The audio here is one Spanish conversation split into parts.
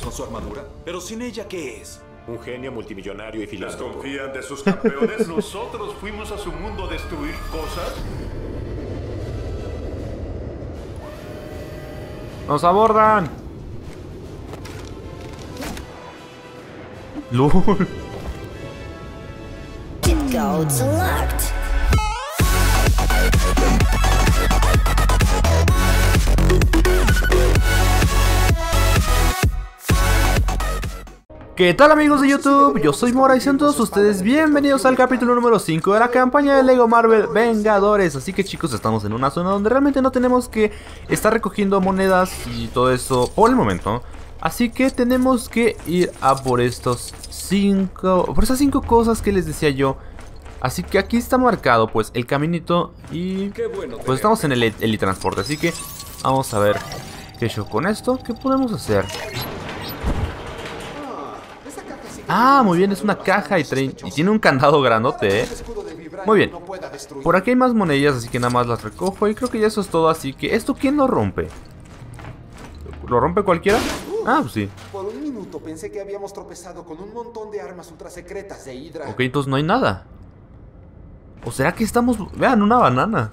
con su armadura. Pero sin ella, ¿qué es? Un genio multimillonario y filántropo. ¿Desconfían de sus campeones? ¿Nosotros fuimos a su mundo a destruir cosas? ¡Nos abordan! ¡Lol! ¿Qué tal amigos de YouTube? Yo soy Mora y sean todos ustedes bienvenidos al capítulo número 5 de la campaña de LEGO Marvel Vengadores. Así que chicos, estamos en una zona donde realmente no tenemos que estar recogiendo monedas y todo eso por el momento. Así que tenemos que ir a por estos 5, por esas 5 cosas que les decía yo. Así que aquí está marcado pues el caminito y pues estamos en el helitransporte Así que vamos a ver qué show con esto, qué podemos hacer Ah, muy bien, es una caja y, y tiene un candado grandote, ¿eh? Muy bien. Por aquí hay más monedillas, así que nada más las recojo. Y creo que ya eso es todo, así que... ¿Esto quién lo rompe? ¿Lo rompe cualquiera? Ah, pues sí. Por un minuto pensé que habíamos tropezado con un montón de armas ultra secretas de Hydra. Ok, entonces no hay nada. ¿O será que estamos...? Vean, una banana.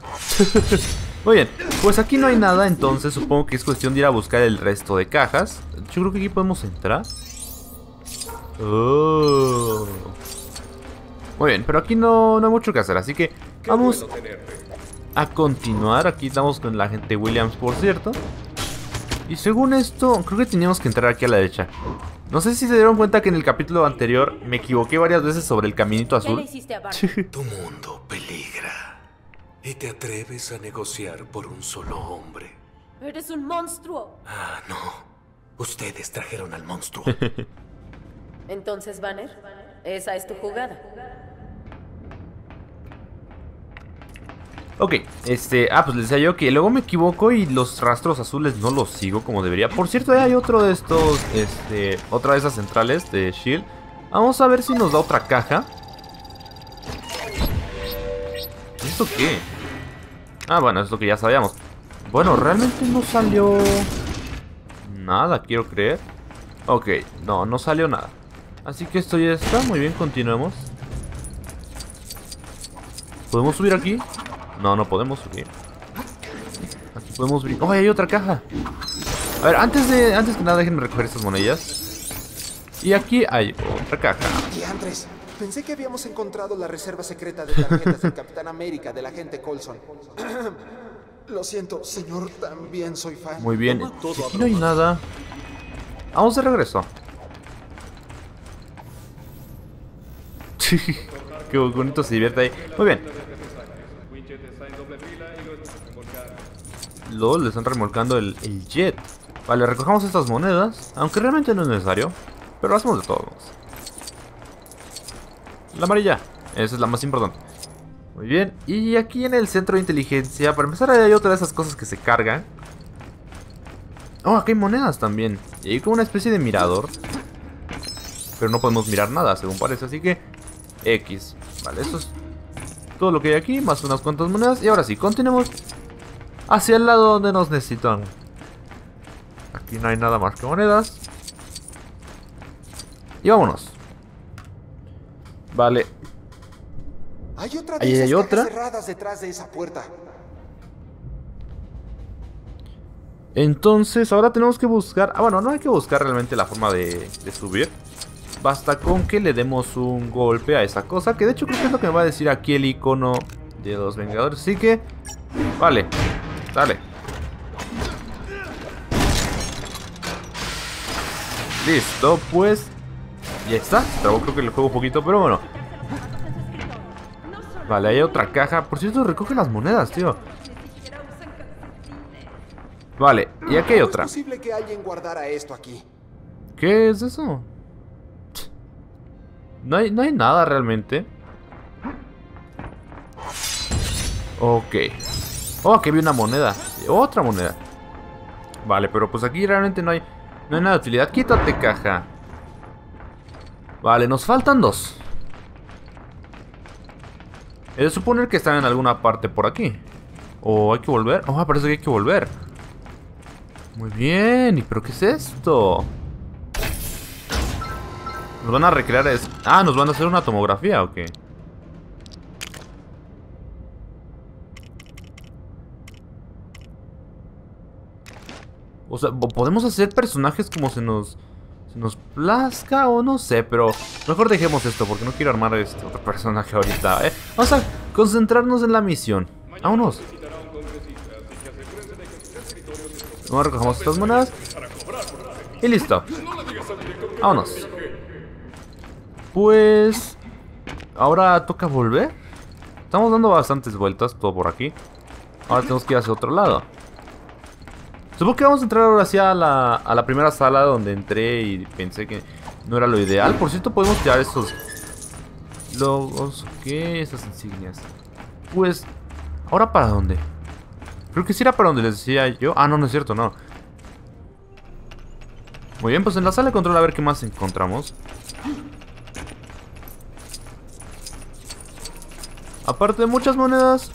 Muy bien, pues aquí no hay nada, entonces supongo que es cuestión de ir a buscar el resto de cajas. Yo creo que aquí podemos entrar. Oh. Muy bien, pero aquí no, no hay mucho que hacer, así que vamos a continuar. Aquí estamos con la gente Williams, por cierto. Y según esto, creo que teníamos que entrar aquí a la derecha. No sé si se dieron cuenta que en el capítulo anterior me equivoqué varias veces sobre el caminito azul. tu mundo peligra. Y te atreves a negociar por un solo hombre. Eres un monstruo. Ah, no. Ustedes trajeron al monstruo. Entonces, Banner, esa es tu jugada. Ok, este, ah, pues les decía yo que luego me equivoco y los rastros azules no los sigo como debería. Por cierto, hay otro de estos, este, otra de esas centrales de Shield. Vamos a ver si nos da otra caja. ¿Esto qué? Ah, bueno, es lo que ya sabíamos. Bueno, realmente no salió nada, quiero creer. Ok, no, no salió nada. Así que esto ya está, muy bien, continuemos. ¿Podemos subir aquí? No, no podemos subir. Aquí podemos subir. ¡Oh, hay otra caja! A ver, antes de antes que nada déjenme recoger estas monedillas Y aquí hay otra caja. Andrés, pensé que habíamos encontrado la reserva secreta de tarjetas del Capitán América del agente Colson. Lo siento, señor, también soy fan. Muy bien, aquí no hay nada. Vamos de regreso Qué bonito se divierte ahí. Muy bien. LOL, le están remolcando el, jet. Vale, recojamos estas monedas. Aunque realmente no es necesario. Pero lo hacemos de todos La amarilla. Esa es la más importante. Muy bien. Y aquí en el centro de inteligencia, para empezar, hay otra de esas cosas que se cargan. Oh, aquí hay monedas también. Y hay como una especie de mirador. Pero no podemos mirar nada, según parece. Así que X. Vale, eso es todo lo que hay aquí, más unas cuantas monedas. Y ahora sí, continuemos hacia el lado donde nos necesitan. Aquí no hay nada más que monedas. Y vámonos. Vale. Hay otra Ahí hay otra. cerradas detrás de esa puerta. Entonces, ahora tenemos que buscar... Ah, bueno, no hay que buscar realmente la forma de, de subir. Basta con que le demos un golpe a esa cosa. Que de hecho creo que es lo que me va a decir aquí el icono de los Vengadores. Así que... Vale. Dale. Listo, pues... Ya está. Trabó creo que le juego un poquito, pero bueno. Vale, hay otra caja. Por cierto, recoge las monedas, tío. Vale, y aquí hay otra. ¿Qué es eso? No hay, no hay nada realmente. Ok. Oh, aquí vi una moneda. Otra moneda. Vale, pero pues aquí realmente no hay, no hay nada de utilidad. Quítate, caja. Vale, nos faltan dos. He de suponer que están en alguna parte por aquí. ¿O hay que volver? Oh, parece que hay que volver. Muy bien. ¿Y pero qué es esto? ¿Nos van a recrear es... Ah, ¿nos van a hacer una tomografía o qué? O sea, ¿po- ¿podemos hacer personajes como se nos... Se nos plazca o no sé, pero mejor dejemos esto porque no quiero armar este otro personaje ahorita, ¿eh? Vamos a concentrarnos en la misión. Vámonos. No recogemos estas monedas. Y listo. Vámonos. Pues... Ahora toca volver. Estamos dando bastantes vueltas, todo por aquí. Ahora tenemos que ir hacia otro lado. Supongo que vamos a entrar ahora hacia la, a la primera sala donde entré y pensé que no era lo ideal. Por cierto, podemos tirar esos logos. ¿Qué? Esas insignias. Pues, ¿ahora para dónde? Creo que sí era para donde les decía yo. Ah, no, no es cierto, no. Muy bien, pues en la sala de control a ver qué más encontramos. Aparte de muchas monedas.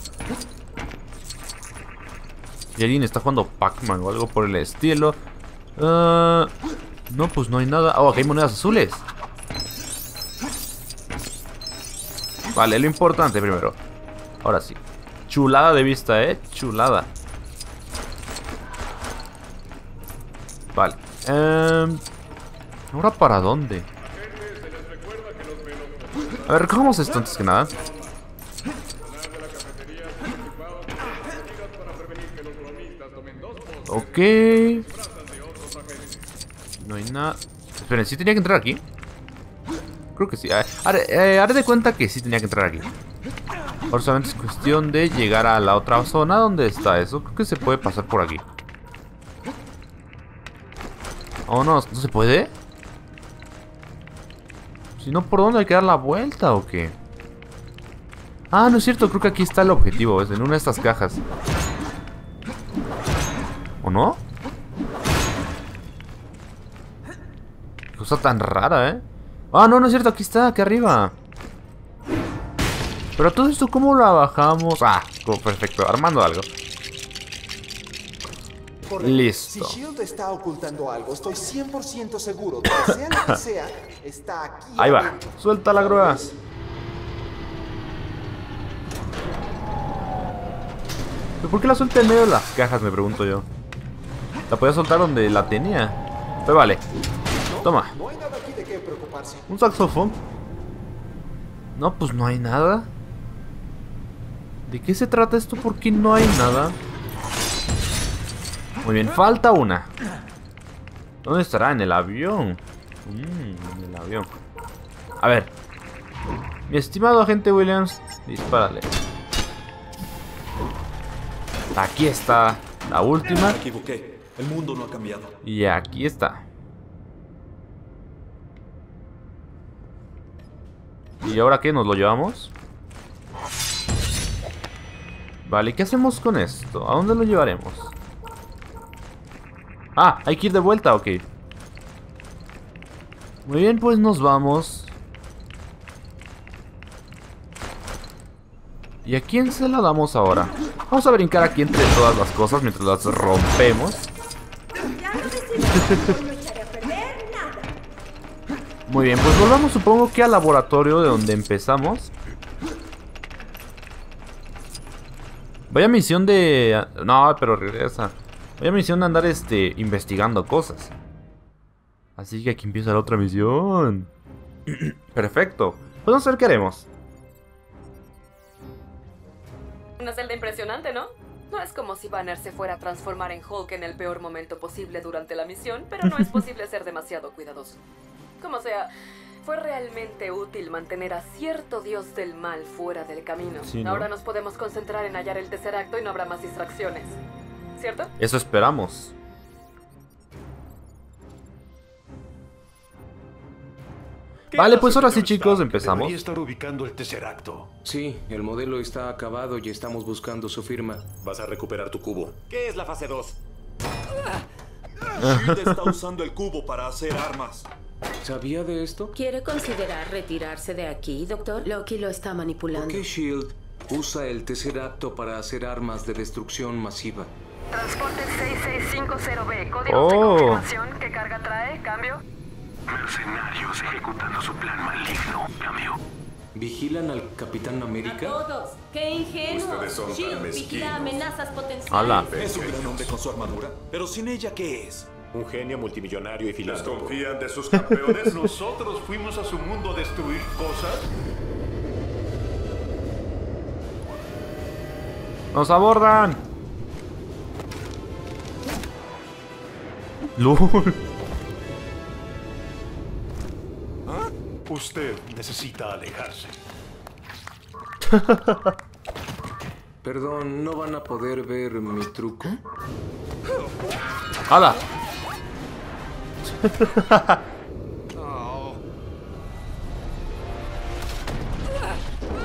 Yerin está jugando Pac-Man o algo por el estilo. Ah, no, pues no hay nada. Oh, aquí hay monedas azules. Vale, lo importante primero. Ahora sí. Chulada de vista, eh. Chulada. Vale. Em, ¿Ahora para dónde? A ver, recogemos esto antes que nada. No hay nada. Esperen, ¿sí tenía que entrar aquí? Creo que sí. Haré, eh, haré de cuenta que sí tenía que entrar aquí. Ahora solamente es cuestión de llegar a la otra zona donde está eso. Creo que se puede pasar por aquí. Oh, no, ¿no se puede? Si no, ¿por dónde hay que dar la vuelta o qué? Ah, no es cierto, creo que aquí está el objetivo, es en una de estas cajas. ¿O no? Qué Cosa tan rara, ¿eh? Ah, no, no es cierto, aquí está, aquí arriba. Pero todo esto, ¿cómo lo bajamos? Ah, perfecto, armando algo. Correcto. Listo. Si Shield está ocultando algo, estoy 100% seguro de que sea lo que sea, está aquí. Ahí va, suelta la grúa. ¿Pero por qué la suelta en medio de las cajas, me pregunto yo? La podía soltar donde la tenía. Pero vale. Toma. ¿Un saxofón? No, pues no hay nada. ¿De qué se trata esto? ¿Por qué no hay nada? Muy bien, falta una. ¿Dónde estará? En el avión. Mm, en el avión. A ver. Mi estimado agente Williams, dispárale. Aquí está la última. Me equivoqué. El mundo no ha cambiado. Y aquí está. ¿Y ahora qué? ¿Nos lo llevamos? Vale, ¿qué hacemos con esto? ¿A dónde lo llevaremos? Ah, hay que ir de vuelta, ok. Muy bien, pues nos vamos. ¿Y a quién se la damos ahora? Vamos a brincar aquí entre todas las cosas mientras las rompemos. Muy bien, pues volvamos supongo que al laboratorio de donde empezamos. Vaya misión de... No, pero regresa. Vaya misión de andar este investigando cosas. Así que aquí empieza la otra misión. Perfecto. Pues vamos a ver qué haremos. Una celda impresionante, ¿no? No es como si Banner se fuera a transformar en Hulk en el peor momento posible durante la misión, pero no es posible ser demasiado cuidadoso. Como sea, fue realmente útil mantener a cierto dios del mal fuera del camino. Sí, ¿no? Ahora nos podemos concentrar en hallar el tercer acto y no habrá más distracciones. ¿Cierto? Eso esperamos. Vale, pues ahora sí, chicos, empezamos. Debería estar ubicando el tercer acto. Sí, el modelo está acabado y estamos buscando su firma. Vas a recuperar tu cubo. ¿Qué es la fase 2? Shield está usando el cubo para hacer armas. ¿Sabía de esto? ¿Quiere considerar retirarse de aquí, doctor? Loki lo está ¿Por manipulando. qué Shield usa el tercer acto para hacer armas de destrucción masiva? Transporte 6650B, código Oh. de confirmación. ¿Qué carga trae? ¿Cambio? Mercenarios ejecutando su plan maligno, amigo. ¿Vigilan al Capitán América? Todos, qué ingenuos. Ustedes son tan vigila amenazas potenciales. Es un gran hombre con su armadura. Pero sin ella, ¿qué es? Un genio multimillonario y filántropo. ¿Desconfían de sus campeones? ¿Nosotros fuimos a su mundo a destruir cosas? ¡Nos abordan! ¡Lul! Usted necesita alejarse. Perdón, ¿no van a poder ver mi truco? ¡Hala!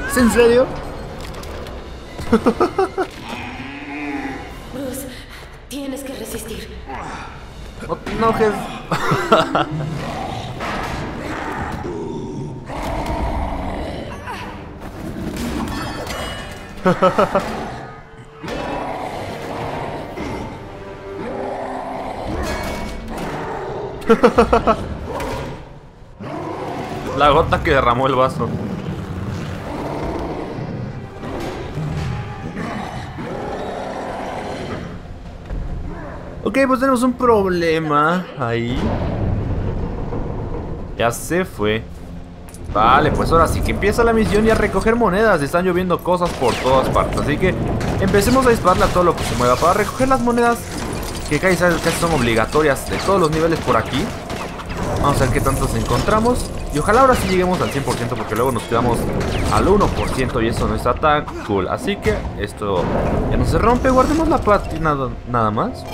¿Es en serio? Bruce, tienes que resistir. No te enojes. La gota que derramó el vaso. Ok, pues tenemos un problema ahí. Ya se fue. Vale, pues ahora sí que empieza la misión y a recoger monedas. Están lloviendo cosas por todas partes. Así que empecemos a dispararle a todo lo que se mueva. Para recoger las monedas que casi, son obligatorias de todos los niveles por aquí. Vamos a ver qué tantos encontramos. Y ojalá ahora sí lleguemos al 100% porque luego nos quedamos al 1% y eso no está tan cool. Así que esto ya no se rompe. Guardemos la platina nada más.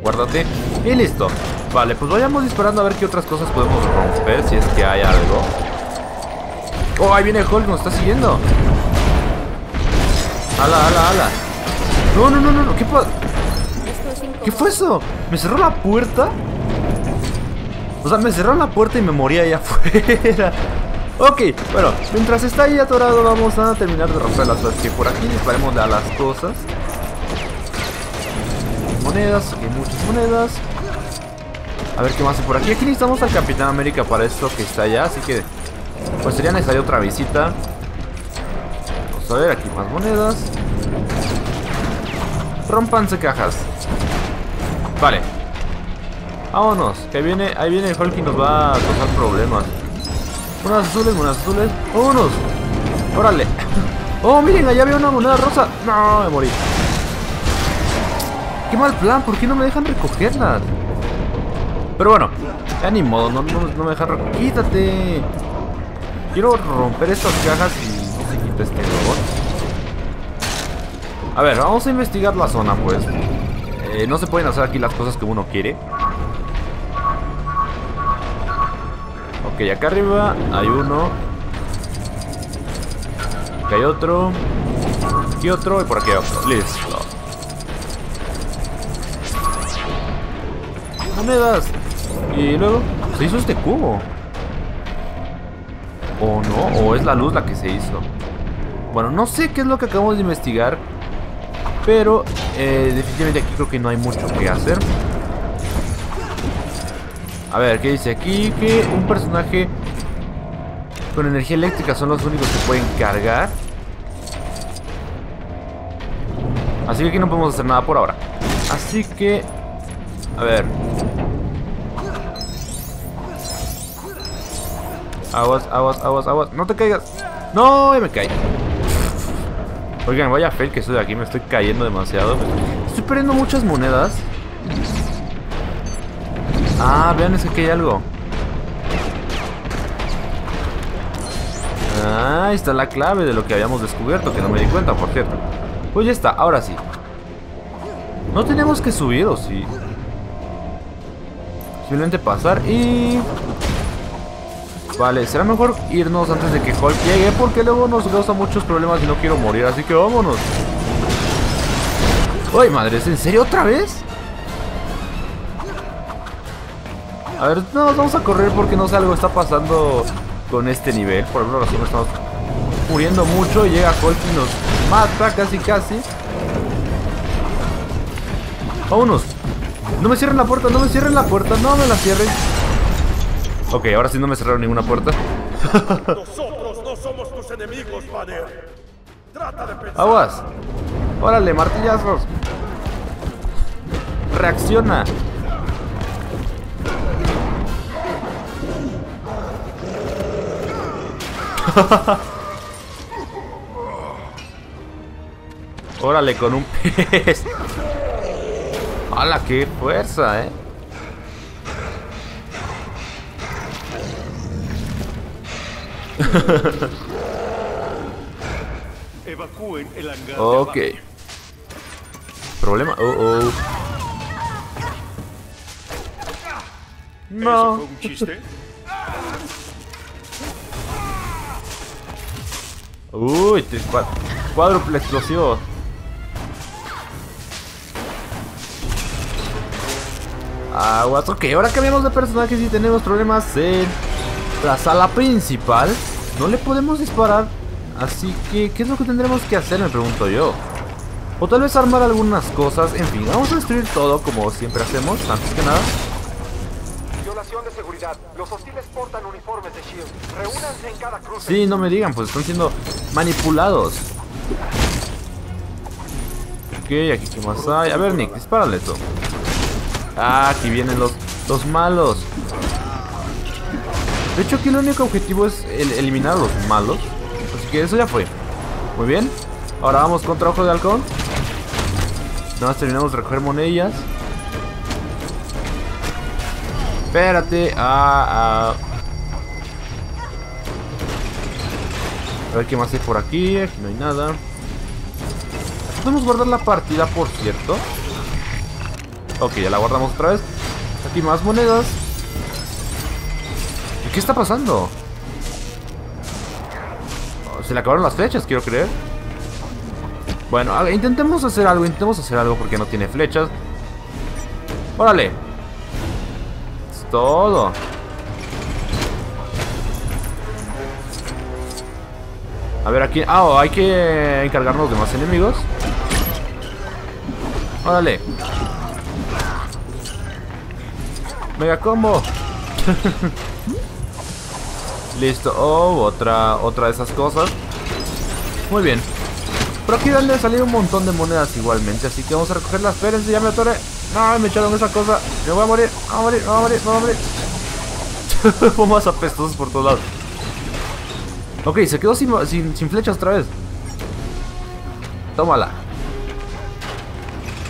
Guárdate. Y listo. Vale, pues vayamos disparando a ver qué otras cosas podemos romper. Si es que hay algo. Oh, ahí viene Hulk, nos está siguiendo. Ala, ala, ala. No, no, no, no. ¿Qué, pa- Esto es incómodo. ¿Qué fue eso? ¿Me cerró la puerta? O sea, me cerró la puerta y me morí allá afuera. Ok, bueno, mientras está ahí atorado vamos a terminar de romper las cosas que por aquí disparemos a las cosas. Monedas, hay muchas monedas. A ver qué más hay por aquí. Aquí necesitamos al Capitán América para esto que está allá, así que pues sería necesaria otra visita. Vamos a ver, aquí más monedas. Rompanse cajas. Vale. Vámonos, que ahí viene, ahí viene Hulk y nos va a causar problemas. Monedas azules, monedas azules. Vámonos. Órale. Oh, miren, allá había una moneda rosa. No, me morí. Qué mal plan, ¿por qué no me dejan recogerlas? Pero bueno, ya ni modo, no, no, me recoger. Quítate. Quiero romper estas cajas y no se quita este robot. A ver, vamos a investigar la zona, pues. Eh, no se pueden hacer aquí las cosas que uno quiere. Ok, acá arriba hay uno. Aquí hay otro. Aquí otro y por aquí otro. Listo. Monedas. Y luego se hizo este cubo. O no, o es la luz la que se hizo. Bueno, no sé qué es lo que acabamos de investigar. Pero eh, definitivamente aquí creo que no hay mucho que hacer. A ver, ¿qué dice aquí? Que un personaje con energía eléctrica son los únicos que pueden cargar. Así que aquí no podemos hacer nada por ahora. Así que... A ver. Aguas, aguas, aguas, aguas. No te caigas. No, me caí. Oigan, vaya fail que estoy aquí. Me estoy cayendo demasiado. Estoy perdiendo muchas monedas. Ah, vean, es que aquí hay algo. Ah, ahí está la clave de lo que habíamos descubierto, que no me di cuenta, por cierto. Pues ya está, ahora sí. No tenemos que subir, ¿o sí? Simplemente pasar y... Vale, será mejor irnos antes de que Hulk llegue porque luego nos causa muchos problemas y no quiero morir, así que vámonos. ¡Ay, madre! ¿es en serio otra vez? A ver, no, vamos a correr porque no sé algo está pasando con este nivel. Por alguna razón estamos muriendo mucho. Llega Hulk y nos mata casi casi. Vámonos. No me cierren la puerta, no me cierren la puerta, no me la cierren. Ok, ahora sí no me cerraron ninguna puerta. Nosotros no somos tus enemigos, Banner. Trata de pensar. Aguas. Órale, martillazos. Reacciona. Órale, con un pez. ¡Hala, qué fuerza, eh! Evacúen el hangar. de Ok. abajo. Problema. Oh, oh. ¿Eso No. fue un chiste? Uy, te- cuádruple explosivo. Aguas, ok, ahora cambiamos de personaje y tenemos problemas en la sala principal. No le podemos disparar, así que ¿qué es lo que tendremos que hacer? Me pregunto yo. O tal vez armar algunas cosas, en fin, vamos a destruir todo como siempre hacemos, antes que nada. Violación de seguridad. Los hostiles portan uniformes de SHIELD. Reúnanse en cada cruce. Sí, no me digan, pues están siendo manipulados. Ok, aquí qué más hay. A ver, Nick, dispárale tú. Ah, aquí vienen los, los malos. De hecho, aquí el único objetivo es el- eliminar a los malos. Así que eso ya fue. Muy bien. Ahora vamos contra Ojo de Halcón. Nada más terminamos de recoger monedillas. Espérate. Ah, ah. A ver qué más hay por aquí. Aquí no hay nada. Podemos guardar la partida, por cierto. Ok, ya la guardamos otra vez. Aquí más monedas. ¿Y qué está pasando? Oh, Se le acabaron las flechas, quiero creer. Bueno, intentemos hacer algo, intentemos hacer algo porque no tiene flechas. Órale. Es todo. A ver aquí. Ah, oh, hay que encargarnos de más enemigos. Órale. Mega combo. Listo. Oh, otra, otra de esas cosas. Muy bien. Por aquí dale salir un montón de monedas igualmente. Así que vamos a recogerlas. Espérense, ya me atoré. No, me echaron esa cosa. Me voy a morir. Me a morir. Me a morir. Me voy a morir. Bombas apestosos por todos lados. Ok, se quedó sin, sin, sin flechas otra vez. Tómala.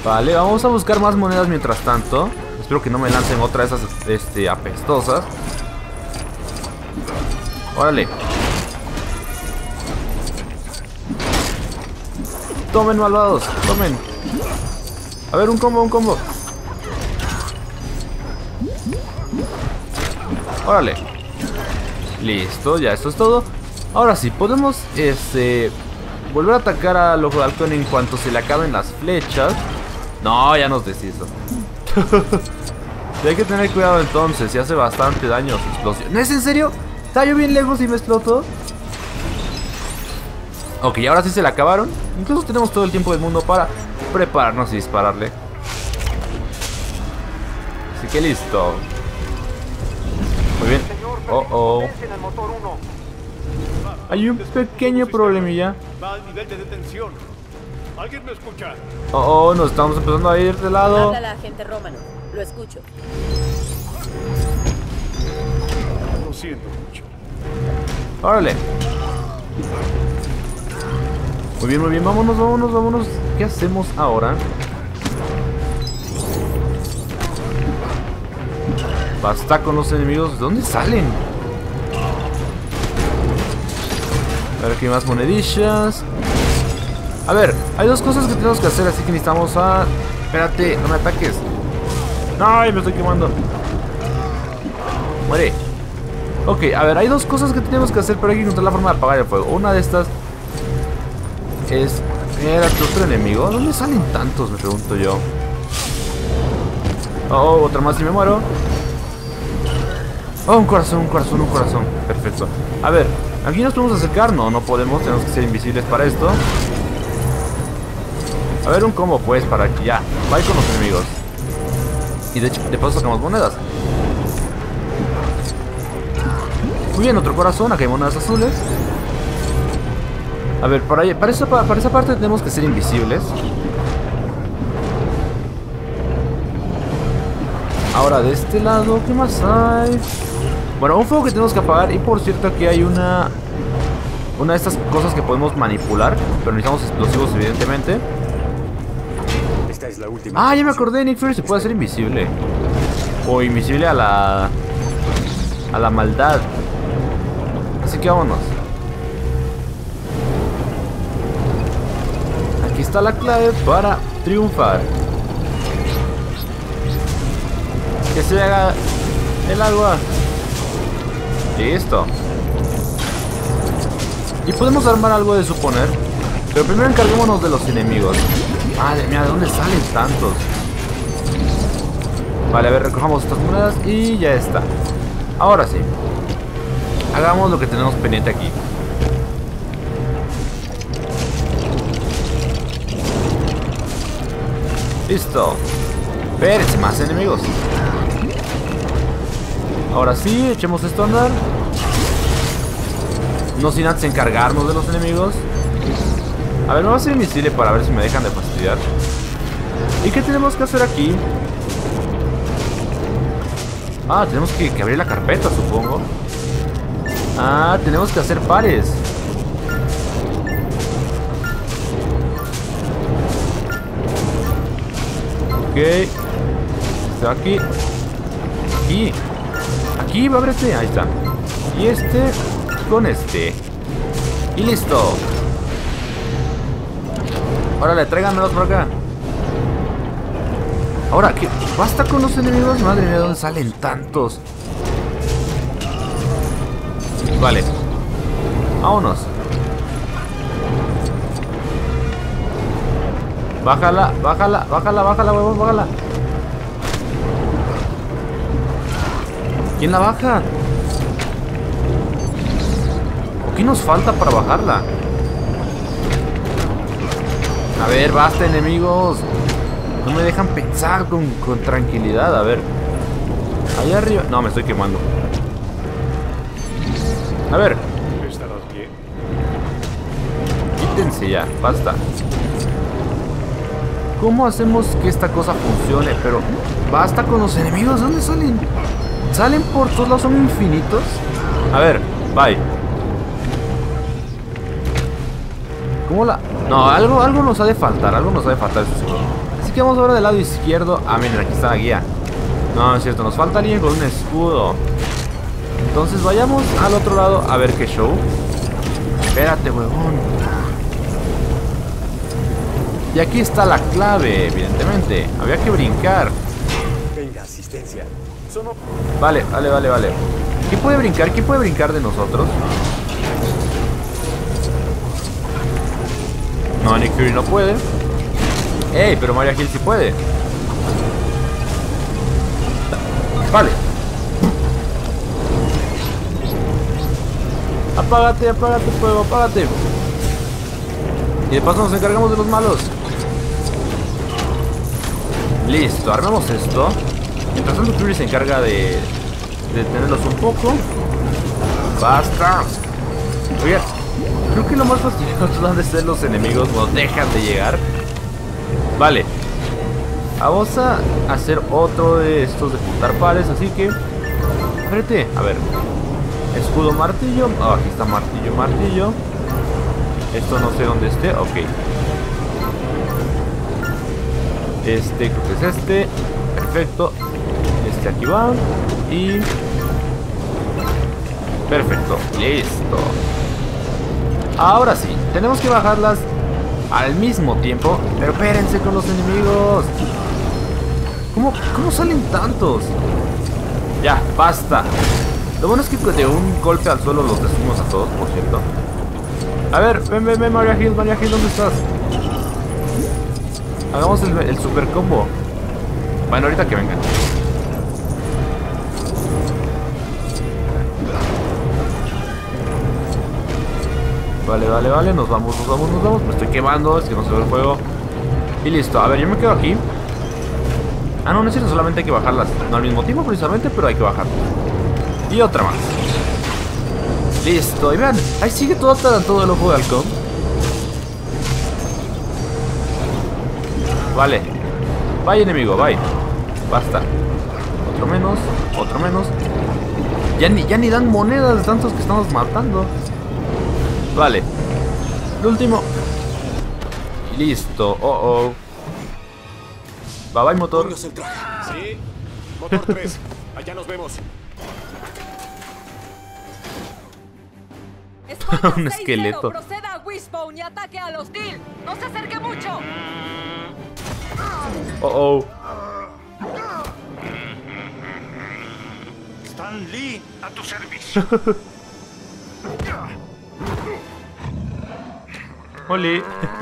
Vale, vamos a buscar más monedas mientras tanto. Espero que no me lancen otra de esas este, apestosas. Órale. Tomen, malvados. Tomen. A ver, un combo, un combo. Órale. Listo, ya esto es todo. Ahora sí, podemos este, volver a atacar al ojo de halcón en cuanto se le acaben las flechas. No, ya nos deshizo. Hay que tener cuidado entonces, si hace bastante daño su explosión. ¿No es en serio? ¿Está yo bien lejos y me explotó? Ok, ahora sí se le acabaron. Incluso tenemos todo el tiempo del mundo para prepararnos y dispararle. Así que listo. Muy bien. Oh, oh. En el motor 1. Hay un pequeño problemilla. Va al nivel de detención. ¿Alguien me escucha? Oh, oh, nos estamos empezando a ir de lado. Habla la agente Romano. Lo escucho. Siento. Órale. Muy bien, muy bien. Vámonos, vámonos, vámonos. ¿Qué hacemos ahora? Basta con los enemigos. ¿De dónde salen? A ver, aquí hay más monedillas. A ver, hay dos cosas que tenemos que hacer, así que necesitamos a... Espérate, no me ataques. Ay, me estoy quemando. Muere. Ok, a ver, hay dos cosas que tenemos que hacer, pero hay que encontrar la forma de apagar el fuego. Una de estas es... Era otro enemigo. ¿Dónde salen tantos? Me pregunto yo. Oh, otra más y me muero. Oh, un corazón, un corazón, un corazón. Perfecto. A ver, ¿aquí nos podemos acercar? No, no podemos. Tenemos que ser invisibles para esto. A ver, un combo pues para que ya. Vaya con los enemigos. Y de hecho, de paso sacamos monedas. Bien, otro corazón, acá hay monedas azules. A ver, para, para, esa, para esa parte tenemos que ser invisibles. Ahora, de este lado, ¿qué más hay? Bueno, un fuego que tenemos que apagar. Y por cierto, aquí hay una... Una de estas cosas que podemos manipular. Pero necesitamos explosivos, evidentemente. Esta es la última. Ah, ya me acordé, Nick Fury se puede hacer invisible. O invisible a la... A la maldad. Así que vámonos. Aquí está la clave para triunfar. Que se haga el agua. Listo. Y podemos armar algo de suponer. Pero primero encarguémonos de los enemigos. Madre mía, ¿de dónde salen tantos? Vale, a ver, recojamos estas monedas y ya está. Ahora sí. Hagamos lo que tenemos pendiente aquí. Listo. Espérense, más enemigos. Ahora sí, echemos esto a andar. No sin antes encargarnos de los enemigos. A ver, me voy a hacer invisible para ver si me dejan de fastidiar. ¿Y qué tenemos que hacer aquí? Ah, tenemos que abrir la carpeta, supongo. Ah, tenemos que hacer pares. Ok. Va aquí. Aquí. Aquí va a haber este. Ahí está. Y este con este. Y listo. Órale, tráiganmelos por acá. Ahora, ¿qué? ¿Basta con los enemigos? Madre mía, ¿de dónde salen tantos? Vale. Vámonos. Bájala, bájala, bájala, bájala, huevón, bájala. ¿Quién la baja? ¿O qué nos falta para bajarla? A ver, basta enemigos. No me dejan pensar con, con tranquilidad. A ver. Allá arriba. No, me estoy quemando. A ver. Quítense ya. Basta. ¿Cómo hacemos que esta cosa funcione? Pero basta con los enemigos. ¿De dónde salen? ¿Salen por todos lados? ¿Son infinitos? A ver, bye. ¿Cómo la...? No, algo, algo nos ha de faltar. Algo nos ha de faltar, eso seguro. Así que vamos ahora del lado izquierdo. Ah, miren, aquí está la guía. No, es cierto. Nos falta alguien con un escudo. Entonces vayamos al otro lado a ver qué show. Espérate, huevón. Y aquí está la clave, evidentemente. Había que brincar. Venga, asistencia. Sono... Vale, vale, vale, vale. ¿Quién puede brincar? ¿Quién puede brincar de nosotros? No, Nick Fury no puede. ¡Ey! Pero Maria Hill sí puede. Vale. Apágate, apágate, fuego, apágate. Y de paso nos encargamos de los malos. Listo, armamos esto. Mientras tanto Fury se encarga de, de tenerlos un poco. Basta. Oigan, creo que lo más fastidioso han de ser los enemigos nos dejan de llegar. Vale. Vamos a hacer otro de estos de juntar pares, así que... Espérate, a ver. Escudo, martillo. Oh, aquí está martillo, martillo. Esto no sé dónde esté. Ok. Este creo que es este. Perfecto. Este aquí va. Y... Perfecto. Listo. Ahora sí. Tenemos que bajarlas al mismo tiempo. Pero espérense con los enemigos. ¿Cómo, cómo salen tantos? Ya, basta. Lo bueno es que de un golpe al suelo los destruimos a todos, por cierto. A ver, ven, ven, ven, Maria Hill, Maria Hill, ¿dónde estás? Hagamos el, el super combo. Bueno, ahorita que vengan. Vale, vale, vale, nos vamos, nos vamos, nos vamos. Me estoy quemando, es que no se ve el juego. Y listo, a ver, yo me quedo aquí. Ah, no, no es cierto, solamente hay que bajarlas. No al mismo tiempo precisamente, pero hay que bajarlas. Y otra más. Listo, y vean, ahí sigue todo todo el ojo de halcón. Vale. Vaya enemigo, bye. Basta. Otro menos, otro menos. Ya ni, ya ni dan monedas de tantos que estamos matando. Vale. El último. Listo. Oh, oh. Bye bye, motor. Sí. Motor 3. Allá nos vemos. Un 6-0, esqueleto. Proceda a Wishbone y ataque al hostil. No se acerque mucho. Oh, oh. Stan Lee, a tu servicio.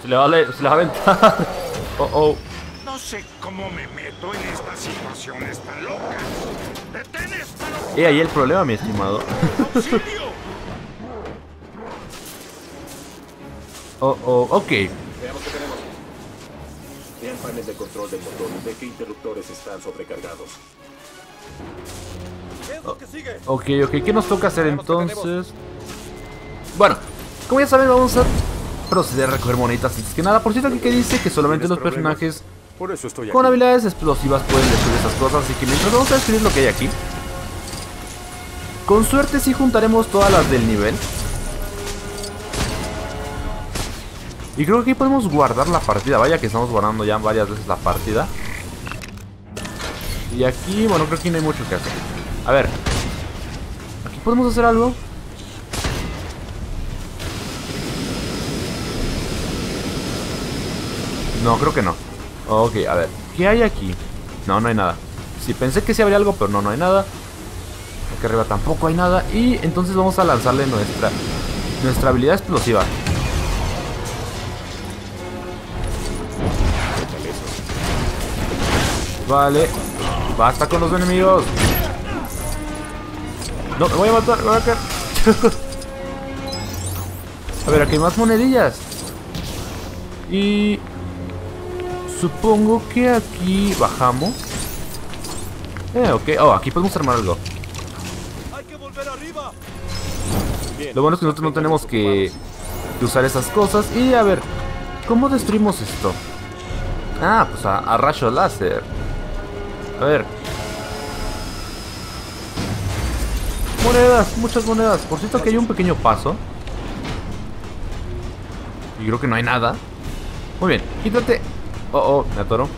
Se le va a, se le va a aventar. Oh, oh. Sé cómo me meto en estas situaciones tan locas. ¡Detén esta Y ahí el problema, mi estimado. Oh, oh, ok. Veamos qué tenemos. Vean panel de control del motor y ve qué interruptores están sobrecargados. ¿Qué es lo que sigue? Ok, ok. ¿Qué nos toca hacer entonces? Bueno, como ya saben, vamos a proceder a recoger monitas antes que nada. Por cierto, aquí que dice que solamente los personajes Con habilidades explosivas pueden destruir esas cosas. Así que mientras vamos a describir lo que hay aquí. Con suerte sí juntaremos todas las del nivel. Y creo que aquí podemos guardar la partida. Vaya que estamos guardando ya varias veces la partida. Y aquí, bueno, creo que no hay mucho que hacer. A ver. Aquí podemos hacer algo. No, creo que no. Ok, a ver. ¿Qué hay aquí? No, no hay nada. Sí, pensé que sí habría algo, pero no, no hay nada. Aquí arriba tampoco hay nada. Y entonces vamos a lanzarle nuestra, nuestra habilidad explosiva. Vale. Basta con los enemigos. No, me voy a matar, me voy a caer. a ver, aquí hay más monedillas. Y... Supongo que aquí bajamos. Eh, ok. Oh, aquí podemos armar algo. ¡Hay que volver arriba! Lo bueno es que nosotros no tenemos que, que usar esas cosas. Y a ver, ¿cómo destruimos esto? Ah, pues a, a rayo láser. A ver. Monedas, muchas monedas. Por cierto, que hay un pequeño paso. Y creo que no hay nada. Muy bien, quítate. Oh, oh, me atoro.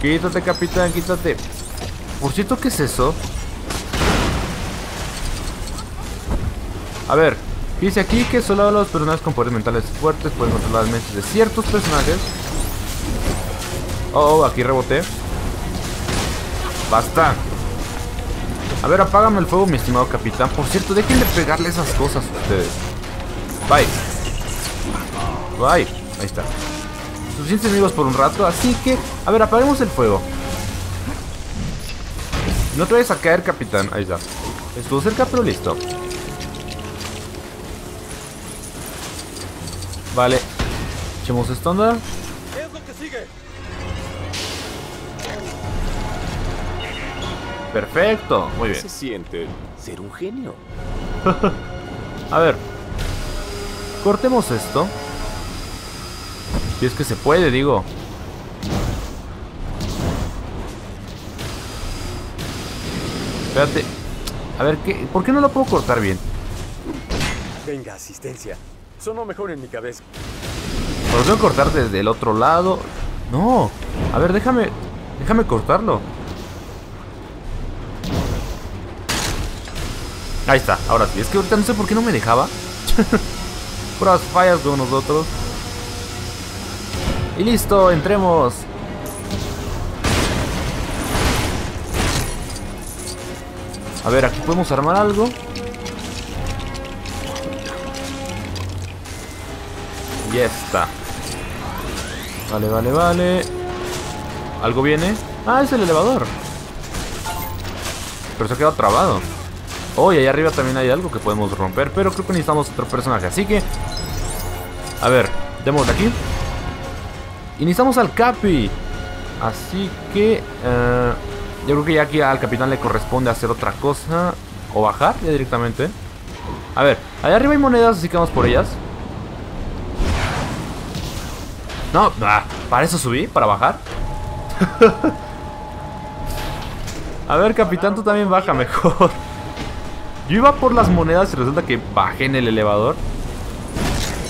Quítate, capitán, quítate. Por cierto, ¿qué es eso? A ver, dice aquí que solo los personajes con poderes mentales fuertes pueden controlar las mentes de ciertos personajes. Oh, oh, aquí reboté. Basta. A ver, apágame el fuego, mi estimado capitán. Por cierto, dejen de pegarle esas cosas a ustedes. Bye. Bye. Ahí está. Suficientes amigos por un rato, así que... A ver, apaguemos el fuego. No te vayas a caer, capitán. Ahí está. Estuvo cerca, pero listo. Vale. Echemos esta onda. Perfecto. Muy bien. se siente ser un genio? A ver. Cortemos esto. Si es que se puede, digo. Espérate. A ver, ¿qué? ¿por qué no lo puedo cortar bien? Venga, asistencia. Sonó mejor en mi cabeza. ¿Lo tengo que cortar desde el otro lado? No. A ver, déjame. Déjame cortarlo. Ahí está, ahora sí. Es que ahorita no sé por qué no me dejaba. Puras fallas con nosotros. Y listo, entremos. A ver, aquí podemos armar algo. Ya está. Vale, vale, vale. ¿Algo viene? Ah, es el elevador. Pero se ha quedado trabado. Oh, y ahí arriba también hay algo que podemos romper. Pero creo que necesitamos otro personaje. Así que... A ver, démosle aquí. Y necesitamos al Capi. Así que... eh, Yo creo que ya aquí al capitán le corresponde hacer otra cosa. O bajar ya directamente. A ver, allá arriba hay monedas, así que vamos por ellas. No, ah, para eso subí, para bajar. A ver, capitán, tú también baja mejor. Yo iba por las monedas y resulta que bajé en el elevador.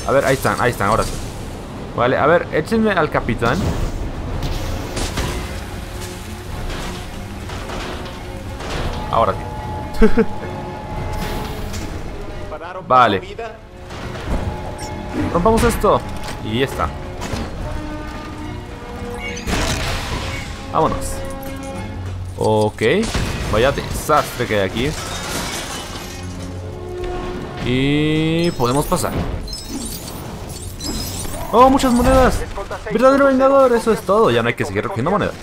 A ver, ahí están, ahí están, ahora sí. Vale, a ver, échenme al capitán. Ahora sí. vale. Rompamos esto. Y ya está. Vámonos. Ok. Vaya desastre que hay aquí. Y podemos pasar. ¡Oh, muchas monedas! ¡Verdadero vengador! Eso es todo. Ya no hay que seguir recogiendo monedas.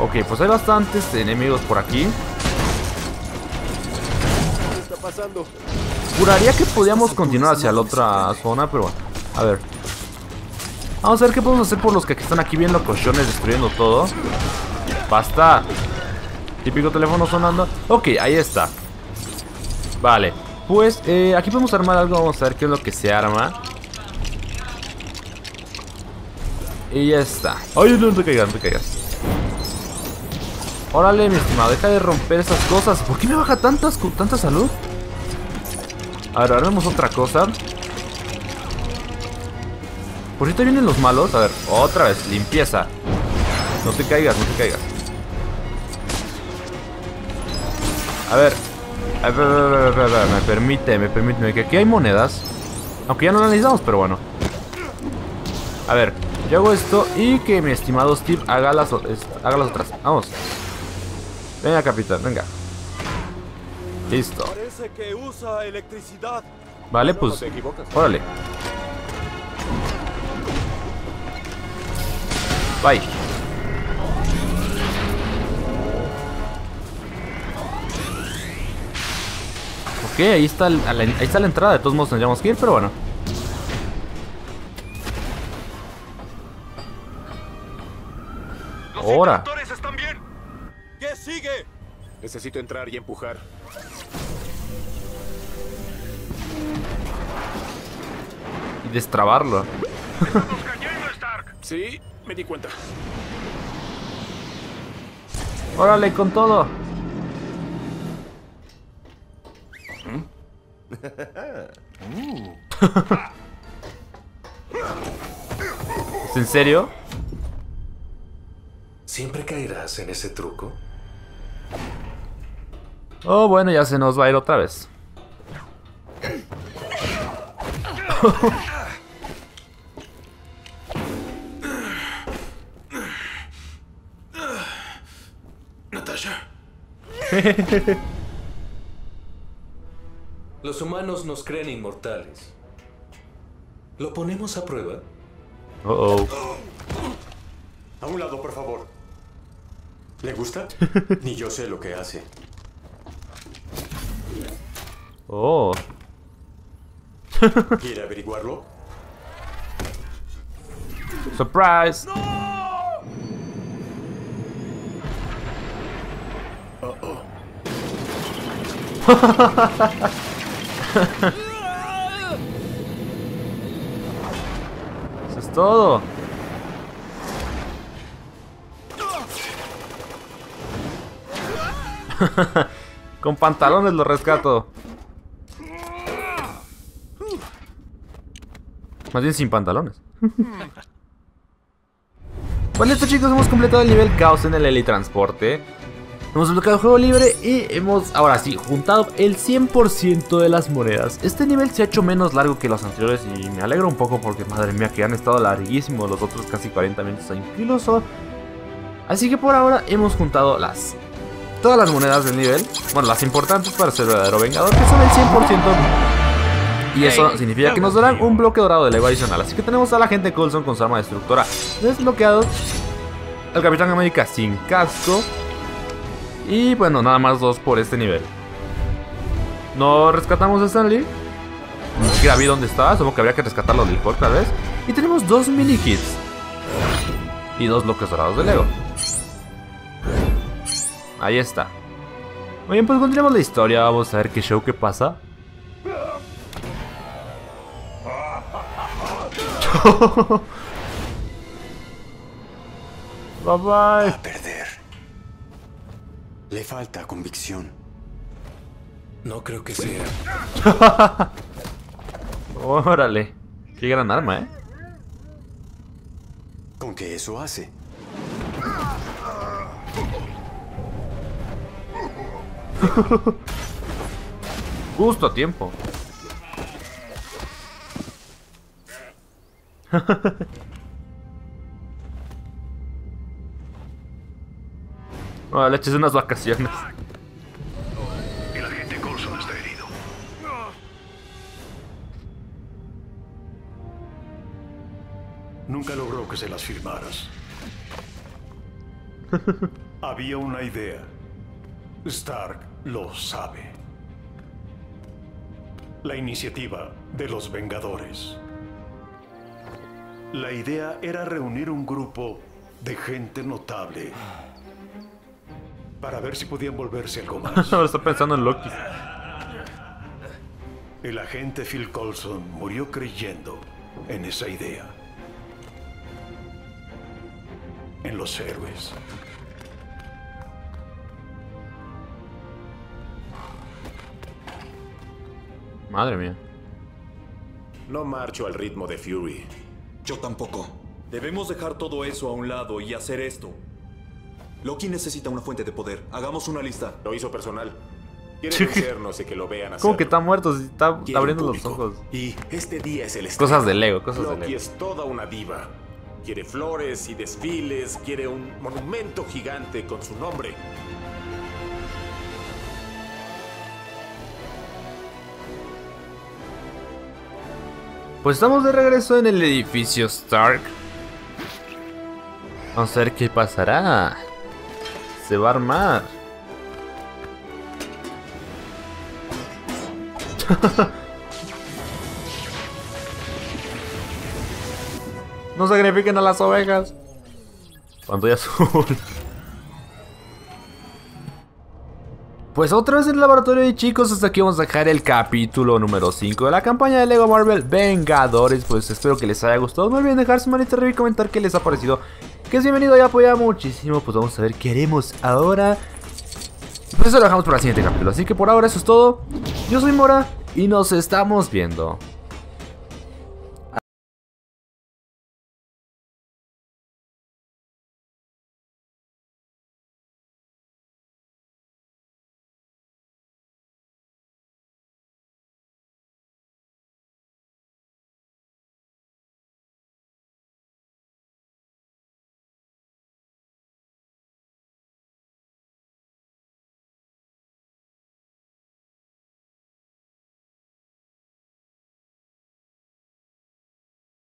Ok, pues hay bastantes enemigos por aquí. ¿Qué está pasando? Juraría que podíamos continuar hacia la otra zona, pero bueno. A ver. Vamos a ver qué podemos hacer por los que están aquí bien locochones destruyendo todo. Basta. Típico teléfono sonando. Ok, ahí está. Vale. Pues eh, aquí podemos armar algo. Vamos a ver qué es lo que se arma. Y ya está. Ay, no te caigas, no te caigas. Órale, mi estimado, deja de romper esas cosas. ¿Por qué me baja tantas, tanta salud? A ver, haremos otra cosa. Por te vienen los malos. A ver, otra vez, limpieza. No te caigas, no te caigas. A ver. A ver, a ver, a ver, a ver, me permite, me permite. Que aquí hay monedas. Aunque ya no las necesitamos, pero bueno. A ver, yo hago esto y que mi estimado Steve haga las, haga las otras. Vamos. Venga, capitán, venga. Listo. Parece que usa electricidad. Vale, pues. Órale. Bye. Ok, ahí está, el- la, ahí está la entrada. De todos modos tendríamos que ir, pero bueno. Ahora. están bien. ¿Qué sigue? Necesito entrar y empujar. Y destrabarlo. Sí, me di cuenta. Órale, con todo. ¿Es en serio? ¿Siempre caerás en ese truco? Oh, bueno, ya se nos va a ir otra vez. Natasha. Los humanos nos creen inmortales. ¿Lo ponemos a prueba? Oh, oh. A un lado, por favor. ¿Le gusta? Ni yo sé lo que hace. Oh. ¿Quiere averiguarlo? Surprise. Eso es todo. Con pantalones lo rescato. Más bien sin pantalones. Pues listo chicos, hemos completado el nivel caos en el helitransporte Hemos bloqueado el juego libre y hemos, ahora sí, juntado el 100% de las monedas Este nivel se ha hecho menos largo que los anteriores y me alegro un poco porque madre mía que han estado larguísimos los otros casi 40 minutos incluso Así que por ahora hemos juntado las todas las monedas del nivel Bueno, las importantes para ser verdadero vengador que son el 100% y eso significa que nos darán un bloque dorado de Lego adicional. Así que tenemos a la gente Coulson con su arma destructora desbloqueado. El Capitán América sin casco. Y bueno, nada más dos por este nivel. No rescatamos a Stanley. Ni siquiera vi dónde estaba. Supongo que habría que rescatarlo del Hulk tal vez. Y tenemos dos mini kits. Y dos bloques dorados de Lego. Ahí está. Muy bien, pues continuemos la historia. Vamos a ver qué show que pasa. bye bye. Le falta convicción. No creo que sea. Órale. Qué gran arma, ¿eh? ¿Con qué eso hace? Justo a tiempo. Le eches unas vacaciones. El agente Colson está herido. Nunca logró que se las firmaras. Había una idea. Stark lo sabe. La iniciativa de los Vengadores. La idea era reunir un grupo de gente notable para ver si podían volverse algo más. Ahora está pensando en Loki. El agente Phil Coulson murió creyendo en esa idea. En los héroes. Madre mía. No marcho al ritmo de Fury. Yo tampoco. Debemos dejar todo eso a un lado y hacer esto. Loki necesita una fuente de poder. Hagamos una lista. Lo hizo personal. Quiere vencernos y que lo vean hacer. ¿Cómo que está muerto? Si está Quiere abriendo los ojos. Y este día es el Cosas estreno. de Lego, cosas de Loki Lego. es toda una diva. Quiere flores y desfiles, quiere un monumento gigante con su nombre. Pues estamos de regreso en el edificio Stark. Vamos a ver qué pasará. Se va a armar. no sacrifiquen a las ovejas. Pantalla azul. Pues otra vez en el laboratorio y chicos, hasta aquí vamos a dejar el capítulo número 5 de la campaña de Lego Marvel Vengadores. Pues espero que les haya gustado. No olviden dejar su manita arriba y comentar qué les ha parecido. Que es bienvenido y apoya muchísimo. Pues vamos a ver qué haremos ahora. Pues eso lo dejamos para el siguiente capítulo. Así que por ahora eso es todo. Yo soy Mora y nos estamos viendo.